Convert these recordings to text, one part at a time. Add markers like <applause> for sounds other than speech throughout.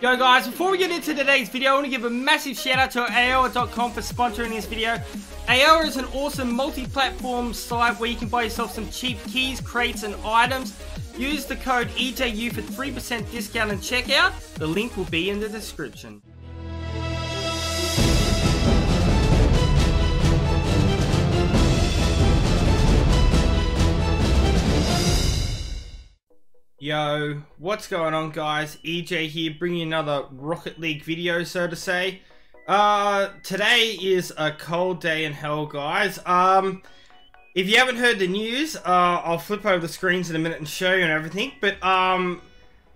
Yo guys, before we get into today's video, I want to give a massive shout out to AOEAH.com for sponsoring this video. Aoa is an awesome multi-platform site where you can buy yourself some cheap keys, crates and items. Use the code EJU for 3% discount and checkout. The link will be in the description. Yo, what's going on guys? EJ here, bringing another Rocket League video, so to say. Uh, today is a cold day in hell, guys. Um, if you haven't heard the news, uh, I'll flip over the screens in a minute and show you and everything. But, um,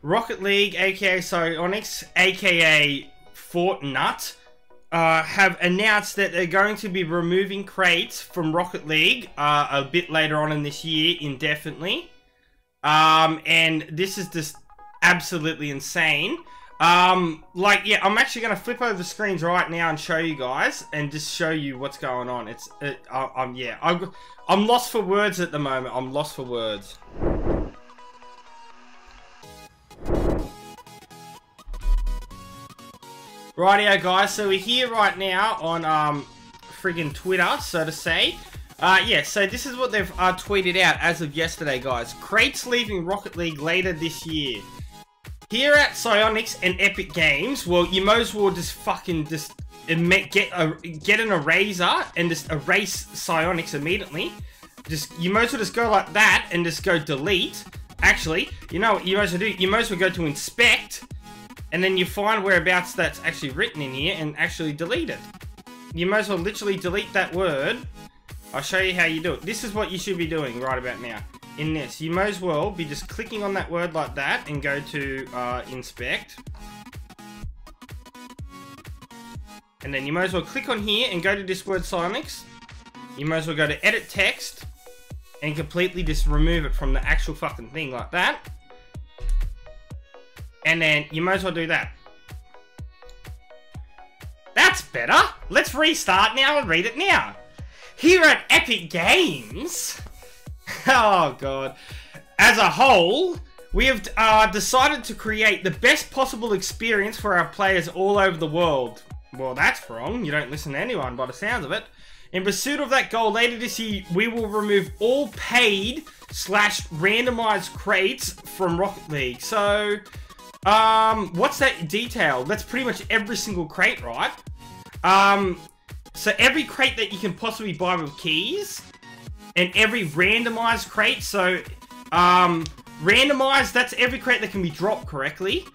Rocket League, aka Psyonix, aka Fortnite, uh, have announced that they're going to be removing crates from Rocket League uh, a bit later on in this year, indefinitely. Um, and this is just absolutely insane. Um, like, yeah, I'm actually going to flip over the screens right now and show you guys and just show you what's going on. It's, it, I, I'm, yeah, I'm, I'm lost for words at the moment. I'm lost for words. Rightio, guys. So we're here right now on, um, friggin' Twitter, so to say. Uh, yeah, so this is what they've uh, tweeted out as of yesterday, guys. Crates leaving Rocket League later this year. Here at Psyonix and Epic Games, well, you might as well just fucking just get a get an eraser and just erase Psyonix immediately. Just you might as well just go like that and just go delete. Actually, you know what you as well do? You as well go to inspect, and then you find whereabouts that's actually written in here and actually delete it. You might as well literally delete that word I'll show you how you do it. This is what you should be doing right about now. In this, you may as well be just clicking on that word like that and go to uh, inspect. And then you may as well click on here and go to this word Psyonix. You may as well go to edit text and completely just remove it from the actual fucking thing like that. And then you may as well do that. That's better. Let's restart now and read it now. Here at Epic Games, <laughs> oh god, as a whole, we have uh, decided to create the best possible experience for our players all over the world. Well, that's wrong. You don't listen to anyone by the sounds of it. In pursuit of that goal, later this year, we will remove all paid slash randomized crates from Rocket League. So, um, what's that detail? That's pretty much every single crate, right? Um, so every crate that you can possibly buy with keys, and every randomized crate, so, um, randomized, that's every crate that can be dropped correctly.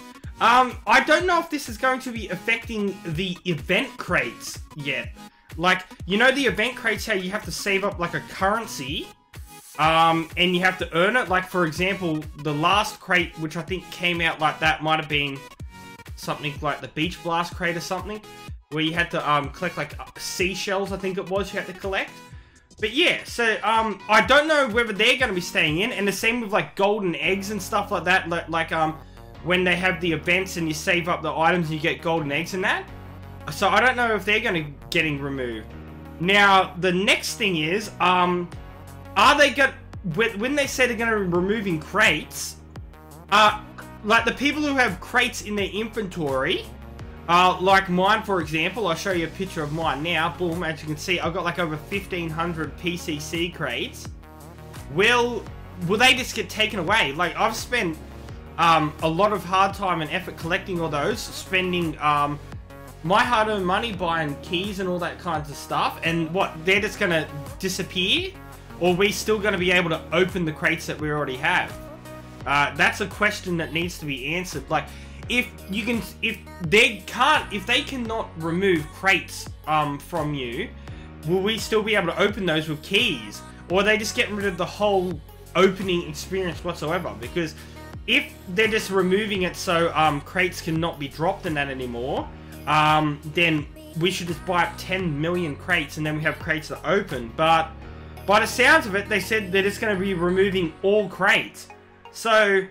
Um, I don't know if this is going to be affecting the event crates yet. Like, you know the event crates, how you have to save up, like, a currency, um, and you have to earn it? Like, for example, the last crate, which I think came out like that, might have been something like the Beach Blast crate or something where you had to um, collect like seashells, I think it was, you had to collect. But yeah, so um, I don't know whether they're going to be staying in, and the same with like golden eggs and stuff like that. Like, like um, when they have the events and you save up the items and you get golden eggs and that. So I don't know if they're going to getting removed. Now the next thing is, um, are they going when they say they're going to be removing crates? Uh, like the people who have crates in their inventory uh, like mine, for example, I'll show you a picture of mine now. Boom, as you can see, I've got like over 1,500 PCC crates. Will, will they just get taken away? Like, I've spent um, a lot of hard time and effort collecting all those, spending um, my hard-earned money buying keys and all that kinds of stuff, and what, they're just going to disappear? Or are we still going to be able to open the crates that we already have? Uh, that's a question that needs to be answered. Like, if you can, if they can't, if they cannot remove crates um, from you, will we still be able to open those with keys? Or they just getting rid of the whole opening experience whatsoever? Because if they're just removing it so um, crates cannot be dropped in that anymore, um, then we should just buy up 10 million crates and then we have crates that open. But by the sounds of it, they said they're just going to be removing all crates. So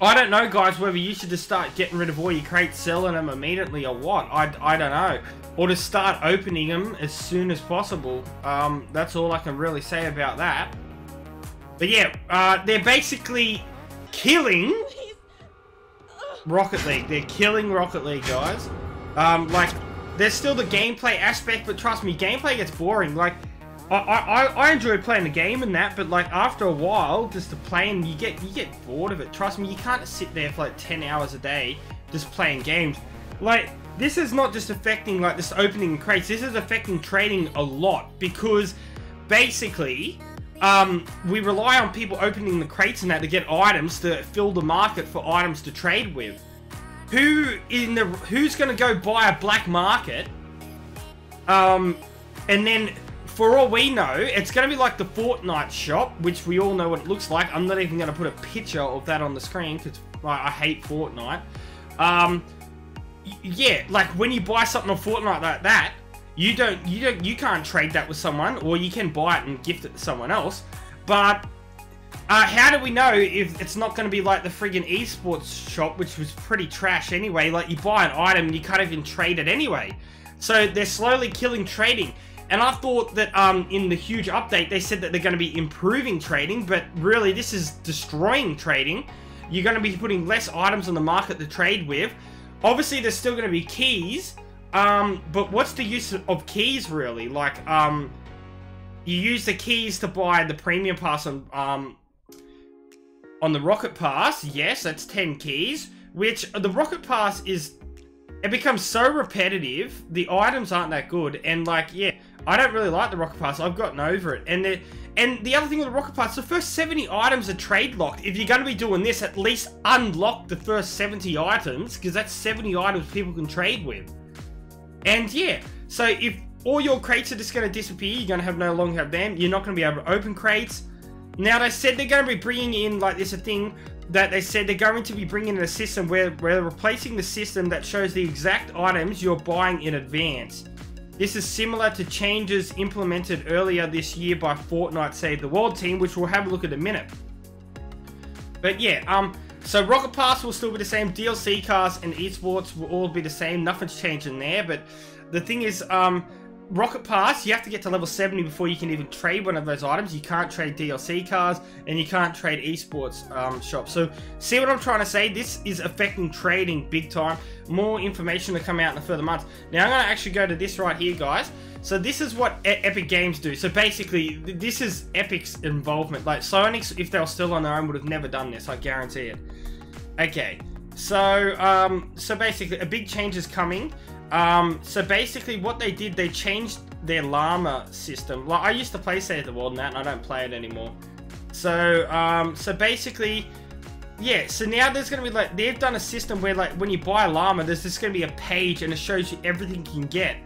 I don't know, guys, whether you should just start getting rid of all your crates, selling them immediately or what. I, I don't know. Or to start opening them as soon as possible. Um, that's all I can really say about that. But yeah, uh, they're basically killing Rocket League. They're killing Rocket League, guys. Um, like, there's still the gameplay aspect, but trust me, gameplay gets boring. Like, I, I, I enjoy playing the game and that, but like after a while, just to play and you get you get bored of it. Trust me, you can't sit there for like 10 hours a day just playing games. Like, this is not just affecting like this opening crates, this is affecting trading a lot because basically um, we rely on people opening the crates and that to get items to fill the market for items to trade with. Who in the who's going to go buy a black market? Um, and then for all we know, it's going to be like the Fortnite shop, which we all know what it looks like. I'm not even going to put a picture of that on the screen because I hate Fortnite. Um, yeah, like when you buy something on Fortnite like that, you don't, you don't, you can't trade that with someone, or you can buy it and gift it to someone else. But uh, how do we know if it's not going to be like the friggin' esports shop, which was pretty trash anyway? Like you buy an item and you can't even trade it anyway. So they're slowly killing trading. And I thought that um, in the huge update, they said that they're going to be improving trading, but really this is destroying trading. You're going to be putting less items on the market to trade with. Obviously, there's still going to be keys, um, but what's the use of keys, really? Like, um, you use the keys to buy the premium pass on, um, on the Rocket Pass. Yes, that's 10 keys, which the Rocket Pass is... It becomes so repetitive, the items aren't that good, and like, yeah, I don't really like the Rocket Pass. I've gotten over it. And the, and the other thing with the Rocket Pass, the first 70 items are trade locked. If you're going to be doing this, at least unlock the first 70 items, because that's 70 items people can trade with. And yeah, so if all your crates are just going to disappear, you're going to have no longer have them, you're not going to be able to open crates. Now, they said they're going to be bringing in, like, there's a thing that they said they're going to be bringing in a system where, where they're replacing the system that shows the exact items you're buying in advance. This is similar to changes implemented earlier this year by Fortnite Save the World team, which we'll have a look at in a minute. But yeah, um, so Rocket Pass will still be the same, DLC cars and esports will all be the same, nothing's changing there, but the thing is, um, Rocket Pass, you have to get to level 70 before you can even trade one of those items. You can't trade DLC cars, and you can't trade esports um, shops. So, see what I'm trying to say? This is affecting trading big time. More information to come out in the further months. Now, I'm going to actually go to this right here, guys. So, this is what e Epic Games do. So, basically, this is Epic's involvement. Like, Psyonix, if they were still on their own, would have never done this. I guarantee it. Okay. So, um, so basically, a big change is coming. Um, so basically what they did, they changed their llama system. Like I used to play Save the World and that, and I don't play it anymore. So, um, so basically, yeah, so now there's going to be like, they've done a system where like, when you buy a llama, there's just going to be a page and it shows you everything you can get.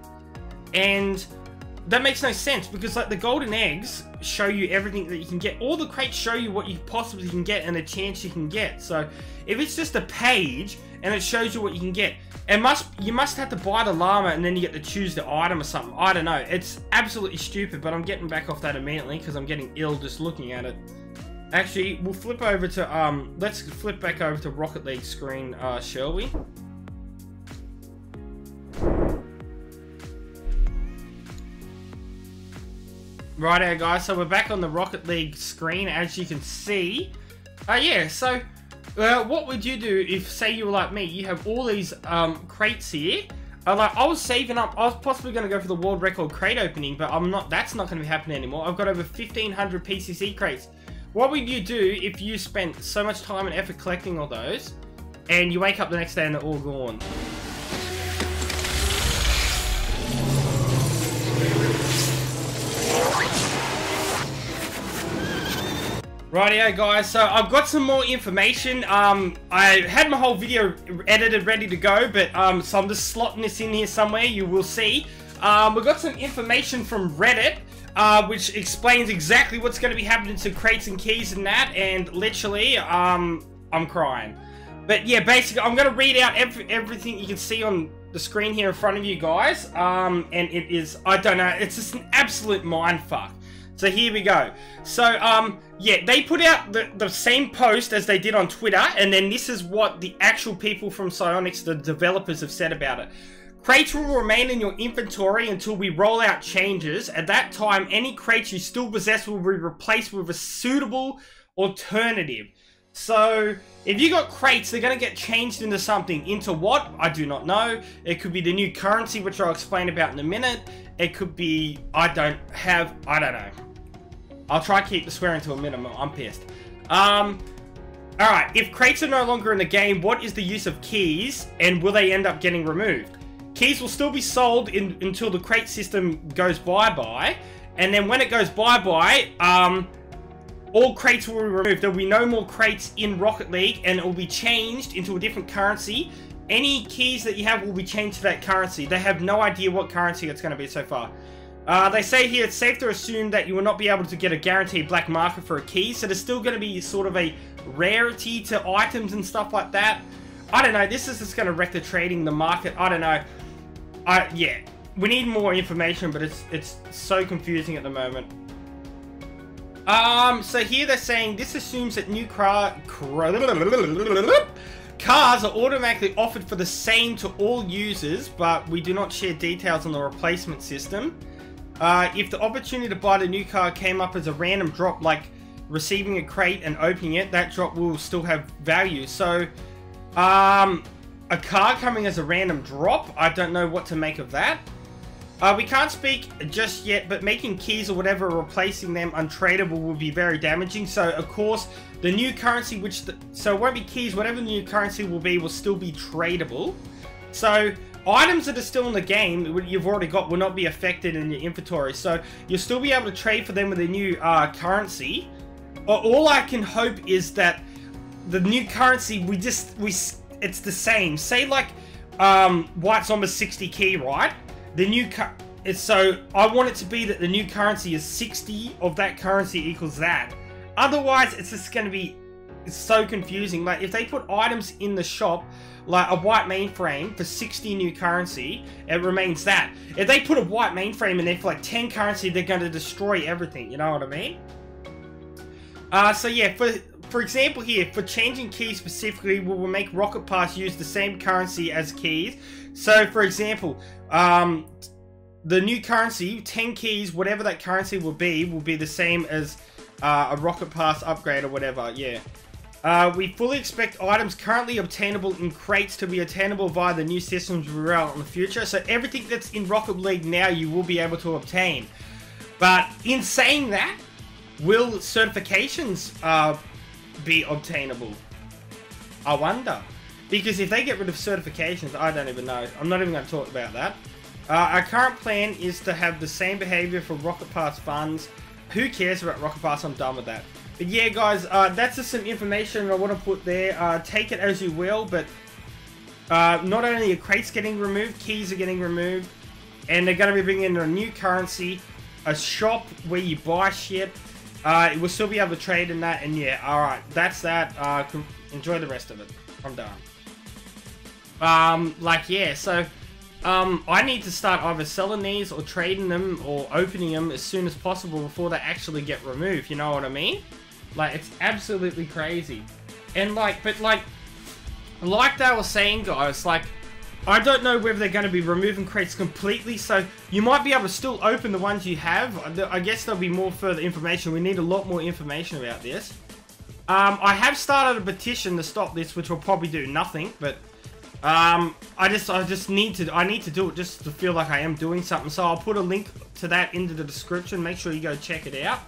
And that makes no sense because like the golden eggs show you everything that you can get. All the crates show you what you possibly can get and the chance you can get. So if it's just a page and it shows you what you can get, it must you must have to buy the llama and then you get to choose the item or something. I don't know. It's absolutely stupid, but I'm getting back off that immediately because I'm getting ill just looking at it. Actually, we'll flip over to um. Let's flip back over to Rocket League screen, uh, shall we? Righto, guys. So we're back on the Rocket League screen, as you can see. Uh, yeah. So uh, what would you do if, say, you were like me? You have all these um, crates here. Uh, like I was saving up. I was possibly going to go for the world record crate opening, but I'm not. That's not going to be happening anymore. I've got over 1,500 PCC crates. What would you do if you spent so much time and effort collecting all those, and you wake up the next day and they're all gone? Rightio guys, so I've got some more information. Um, I had my whole video edited ready to go, but um, so I'm just slotting this in here somewhere, you will see. Um, we've got some information from Reddit, uh, which explains exactly what's going to be happening to crates and keys and that, and literally, um, I'm crying. But yeah, basically, I'm going to read out every, everything you can see on the screen here in front of you guys, um, and it is, I don't know, it's just an absolute mindfuck. So here we go. So, um, yeah, they put out the, the same post as they did on Twitter, and then this is what the actual people from Psyonix, the developers, have said about it. Crates will remain in your inventory until we roll out changes. At that time, any crates you still possess will be replaced with a suitable alternative. So, if you got crates, they're going to get changed into something. Into what? I do not know. It could be the new currency, which I'll explain about in a minute. It could be, I don't have, I don't know. I'll try to keep the swearing to a minimum. I'm pissed. Um, Alright, if crates are no longer in the game, what is the use of keys, and will they end up getting removed? Keys will still be sold in, until the crate system goes bye-bye, and then when it goes bye-bye, um, all crates will be removed. There will be no more crates in Rocket League, and it will be changed into a different currency. Any keys that you have will be changed to that currency. They have no idea what currency it's going to be so far. Uh, they say here it's safe to assume that you will not be able to get a guaranteed black market for a key, so there's still going to be sort of a rarity to items and stuff like that. I don't know, this is just going to wreck the trading, the market, I don't know. I, yeah, we need more information, but it's it's so confusing at the moment. Um, so here they're saying this assumes that new car cars are automatically offered for the same to all users, but we do not share details on the replacement system. Uh, if the opportunity to buy the new car came up as a random drop, like receiving a crate and opening it, that drop will still have value. So, um, a car coming as a random drop, I don't know what to make of that. Uh, we can't speak just yet, but making keys or whatever, replacing them untradeable will be very damaging. So, of course, the new currency, which, the, so it won't be keys, whatever the new currency will be, will still be tradable. So, items that are still in the game, you've already got, will not be affected in your inventory. So, you'll still be able to trade for them with a new uh, currency. All I can hope is that the new currency, we just, we, it's the same. Say like, um, White Zomba 60 key, right? The new it's so I want it to be that the new currency is 60 of that currency equals that. Otherwise, it's just going to be it's so confusing. Like if they put items in the shop, like a white mainframe for 60 new currency, it remains that. If they put a white mainframe in there for like 10 currency, they're going to destroy everything. You know what I mean? Uh, so yeah, for for example here, for changing keys specifically, we will make Rocket Pass use the same currency as keys. So for example, um, the new currency, 10 keys, whatever that currency will be, will be the same as uh, a Rocket Pass upgrade or whatever, yeah. Uh, we fully expect items currently obtainable in crates to be attainable via the new systems we roll out in the future. So everything that's in Rocket League now, you will be able to obtain. But in saying that, will certifications uh, be obtainable? I wonder. Because if they get rid of certifications, I don't even know. I'm not even going to talk about that. Uh, our current plan is to have the same behavior for Rocket Pass funds. Who cares about Rocket Pass? I'm done with that. But yeah, guys, uh, that's just some information I want to put there. Uh, take it as you will, but uh, not only are crates getting removed, keys are getting removed, and they're going to be bringing in a new currency, a shop where you buy shit. Uh, we'll still be able to trade in that, and yeah, alright, that's that. Uh, enjoy the rest of it. I'm done. Um, like, yeah, so, um, I need to start either selling these or trading them or opening them as soon as possible before they actually get removed, you know what I mean? Like, it's absolutely crazy. And, like, but, like, like they were saying, guys, like, I don't know whether they're going to be removing crates completely, so you might be able to still open the ones you have. I guess there'll be more further information. We need a lot more information about this. Um, I have started a petition to stop this, which will probably do nothing, but um, I just I just need to I need to do it just to feel like I am doing something. So I'll put a link to that into the description. Make sure you go check it out.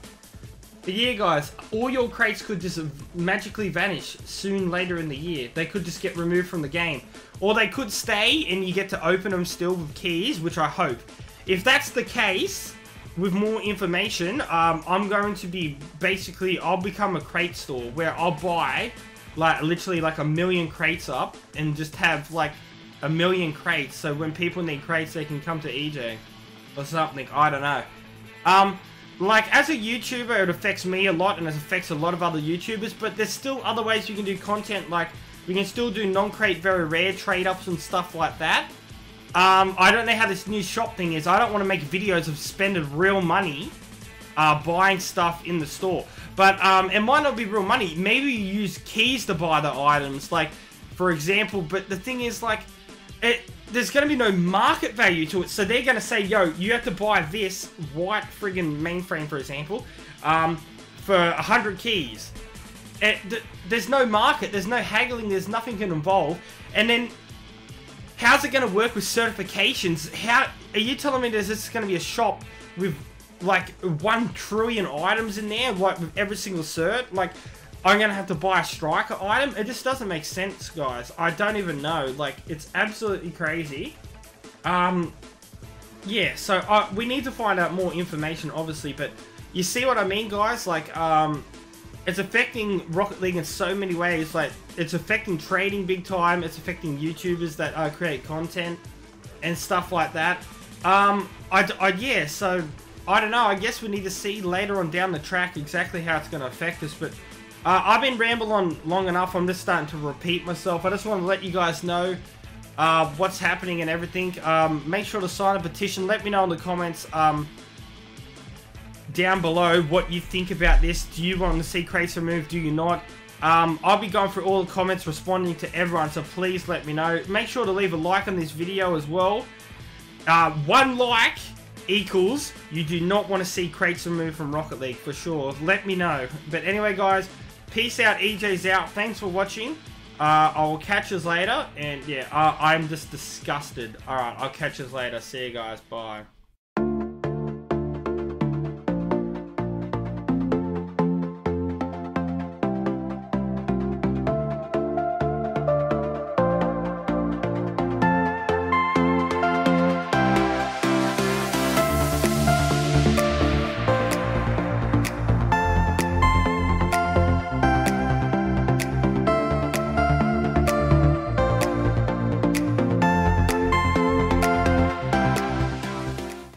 But yeah, guys, all your crates could just magically vanish soon later in the year. They could just get removed from the game. Or they could stay and you get to open them still with keys, which I hope. If that's the case, with more information, um, I'm going to be basically, I'll become a crate store where I'll buy like literally like a million crates up and just have like a million crates so when people need crates they can come to EJ or something I don't know um like as a YouTuber it affects me a lot and it affects a lot of other YouTubers but there's still other ways you can do content like we can still do non-crate very rare trade-ups and stuff like that um, I don't know how this new shop thing is I don't want to make videos of spending real money uh, buying stuff in the store but um, it might not be real money. Maybe you use keys to buy the items, like, for example. But the thing is, like, it, there's going to be no market value to it. So they're going to say, yo, you have to buy this white friggin' mainframe, for example, um, for 100 keys. it, th there's no market, there's no haggling, there's nothing can involve. And then, how's it going to work with certifications? How are you telling me there's this going to be a shop with like one trillion items in there, like with every single cert? Like, I'm gonna have to buy a striker item. It just doesn't make sense, guys. I don't even know. Like, it's absolutely crazy. Um, yeah. So uh, we need to find out more information, obviously. But you see what I mean, guys? Like, um, it's affecting Rocket League in so many ways. Like, it's affecting trading big time. It's affecting YouTubers that uh, create content and stuff like that. Um, I, I yeah. So I don't know. I guess we need to see later on down the track exactly how it's going to affect us. But uh, I've been rambling on long enough. I'm just starting to repeat myself. I just want to let you guys know uh, what's happening and everything. Um, make sure to sign a petition. Let me know in the comments um, down below what you think about this. Do you want to see crates removed? Do you not? Um, I'll be going through all the comments, responding to everyone, so please let me know. Make sure to leave a like on this video as well. Uh, one like equals you do not want to see crates removed from Rocket League, for sure. Let me know. But anyway, guys, Peace out, EJ's out. Thanks for watching. Uh, I will catch you later. And yeah, uh, I'm just disgusted. Alright, I'll catch you later. See you guys. Bye.